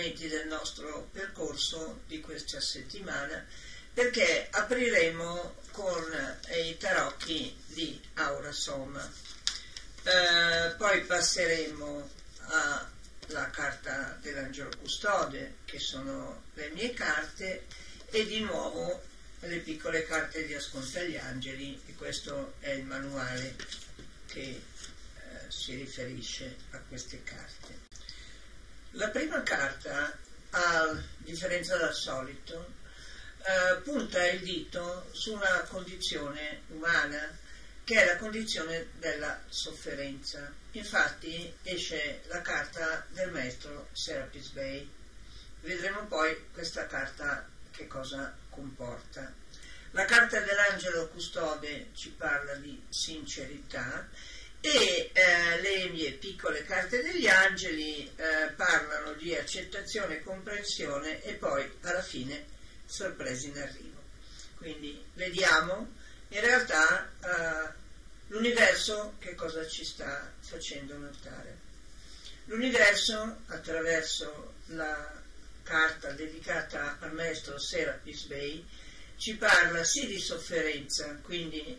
strumenti del nostro percorso di questa settimana perché apriremo con i tarocchi di Aura Somma. Eh, poi passeremo alla carta dell'angelo custode, che sono le mie carte, e di nuovo le piccole carte di Ascolta agli Angeli, e questo è il manuale che eh, si riferisce a queste carte. La prima carta, a differenza dal solito, eh, punta il dito su una condizione umana che è la condizione della sofferenza. Infatti esce la carta del maestro Serapis Bey. Vedremo poi questa carta che cosa comporta. La carta dell'angelo custode ci parla di sincerità e eh, le mie piccole carte degli angeli eh, parlano di accettazione e comprensione e poi alla fine sorprese in arrivo. Quindi vediamo in realtà eh, l'universo che cosa ci sta facendo notare. L'universo attraverso la carta dedicata al maestro Serapis Bey ci parla sì di sofferenza, quindi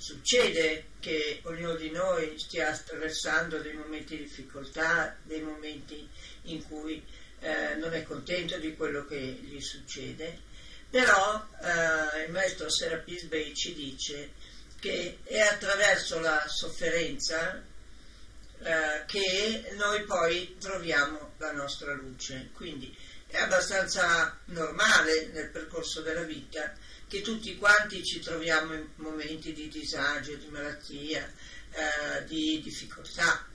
succede che ognuno di noi stia attraversando dei momenti di difficoltà, dei momenti in cui eh, non è contento di quello che gli succede, però eh, il maestro Serapis Bey ci dice che è attraverso la sofferenza eh, che noi poi troviamo la nostra luce. Quindi è abbastanza normale nel percorso della vita che tutti quanti ci troviamo in momenti di disagio, di malattia, eh, di difficoltà.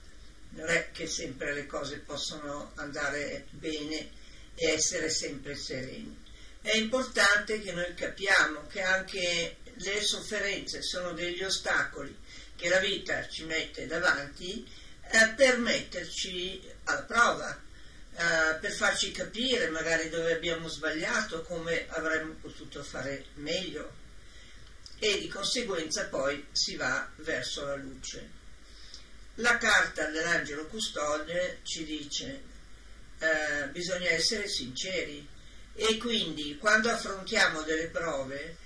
Non è che sempre le cose possono andare bene e essere sempre sereni. È importante che noi capiamo che anche le sofferenze sono degli ostacoli che la vita ci mette davanti eh, per metterci alla prova, eh, per farci capire magari dove abbiamo sbagliato, come avremmo potuto fare meglio e di conseguenza poi si va verso la luce. La carta dell'angelo custode ci dice eh, bisogna essere sinceri e quindi quando affrontiamo delle prove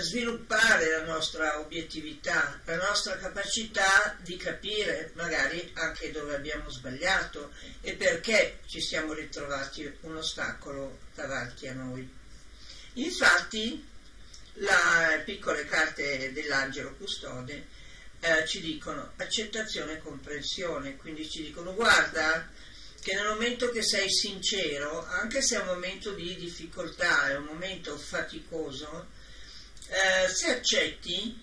sviluppare la nostra obiettività, la nostra capacità di capire magari anche dove abbiamo sbagliato e perché ci siamo ritrovati un ostacolo davanti a noi. Infatti, le piccole carte dell'angelo custode eh, ci dicono accettazione e comprensione, quindi ci dicono guarda che nel momento che sei sincero, anche se è un momento di difficoltà, è un momento faticoso, eh, se accetti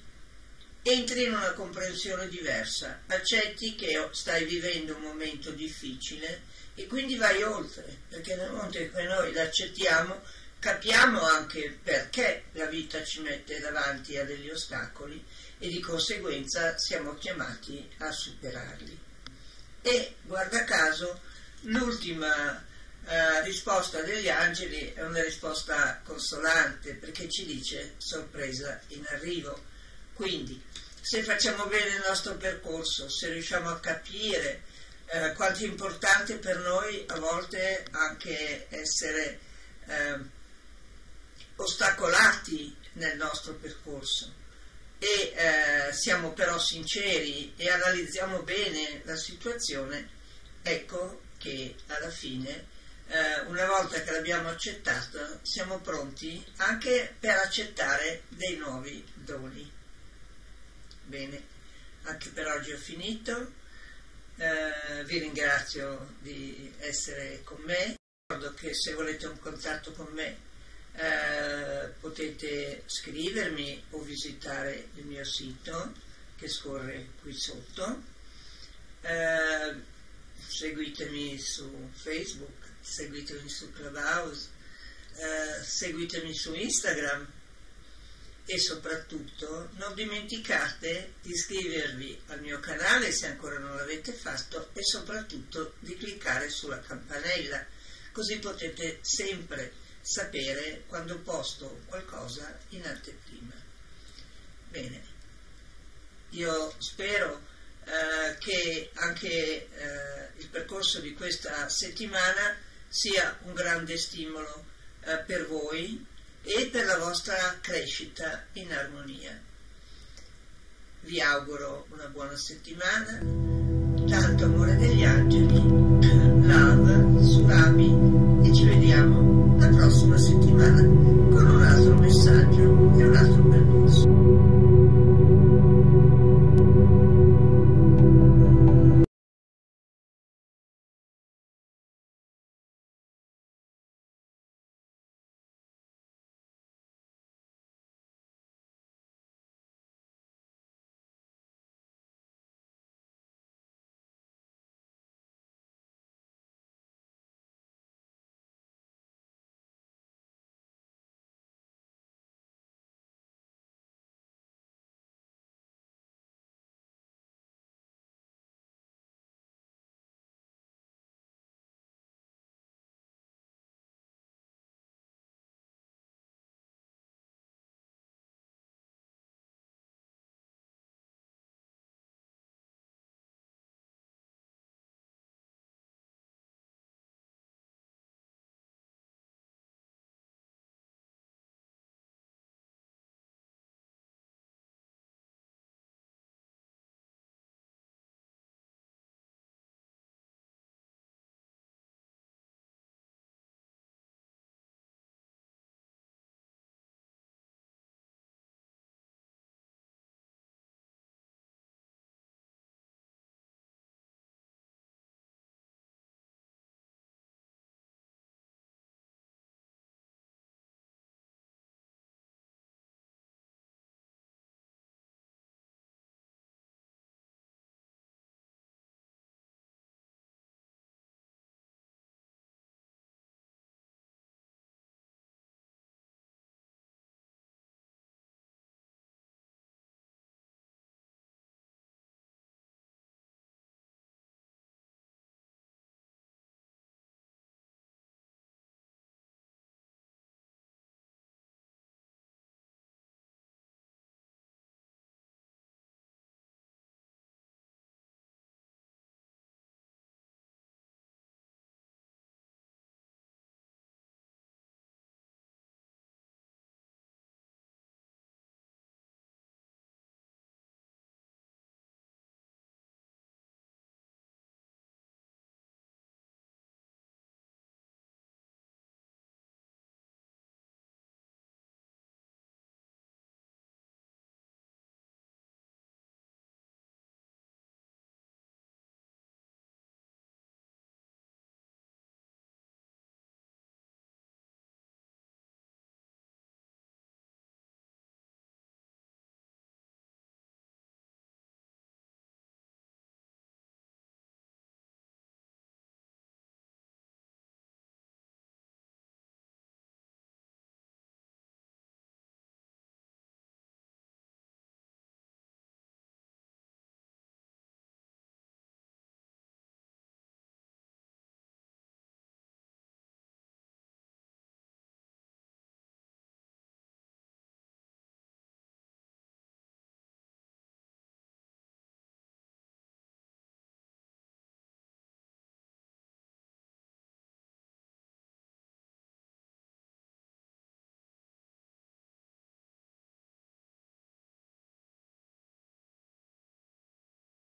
entri in una comprensione diversa, accetti che stai vivendo un momento difficile e quindi vai oltre, perché nel momento in cui noi l'accettiamo capiamo anche perché la vita ci mette davanti a degli ostacoli e di conseguenza siamo chiamati a superarli. E guarda caso, l'ultima eh, risposta degli angeli è una risposta consolante perché ci dice sorpresa in arrivo. Quindi, se facciamo bene il nostro percorso, se riusciamo a capire eh, quanto è importante per noi a volte anche essere eh, ostacolati nel nostro percorso e eh, siamo però sinceri e analizziamo bene la situazione, ecco che alla fine eh, una volta che l'abbiamo accettato, siamo pronti anche per accettare dei nuovi doni. Bene, anche per oggi ho finito. Eh, vi ringrazio di essere con me. Ricordo che se volete un contatto con me eh, potete scrivermi o visitare il mio sito che scorre qui sotto. Eh, seguitemi su Facebook seguitemi su Clubhouse, eh, seguitemi su Instagram e soprattutto non dimenticate di iscrivervi al mio canale se ancora non l'avete fatto e soprattutto di cliccare sulla campanella così potete sempre sapere quando posto qualcosa in anteprima. Bene, io spero eh, che anche eh, il percorso di questa settimana sia un grande stimolo eh, per voi e per la vostra crescita in armonia. Vi auguro una buona settimana, tanto amore degli angeli, love, surami.